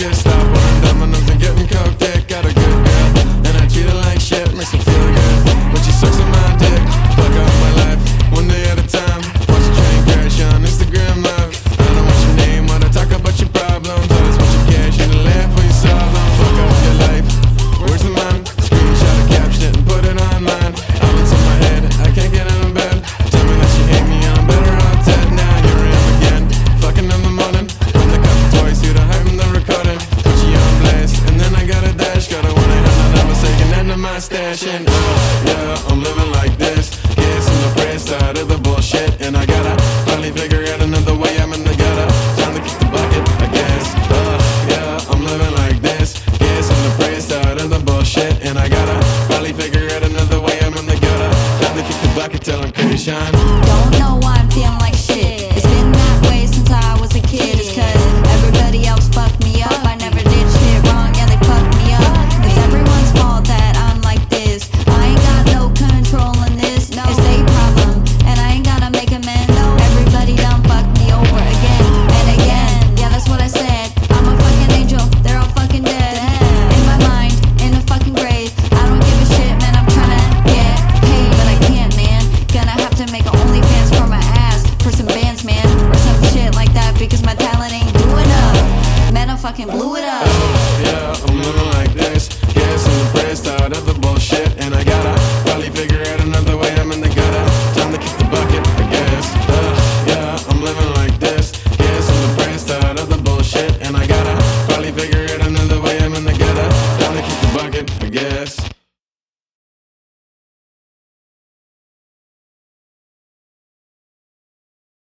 Yes. passion. Yeah, yeah, I'm living like this. Yes, I'm the bread side of the bullshit. And I gotta finally figure out another way. I'm in the gutter. Time to kick the bucket, I guess. Uh, yeah, I'm living like this. Yes, I'm the bread side of the bullshit. And I gotta finally figure out another way. I'm in the gutter. Time to kick the bucket till I'm Don't know why I'm feeling like fucking blew it up. Oh, yeah, I'm living like this. Guess I'm depressed out of the bullshit. And I gotta probably figure out another way. I'm in the gutter. Time to kick the bucket, I guess. Uh, yeah, I'm living like this. Guess I'm depressed out of the bullshit. And I gotta probably figure out another way. I'm in the gutter. Time to kick the bucket, I guess.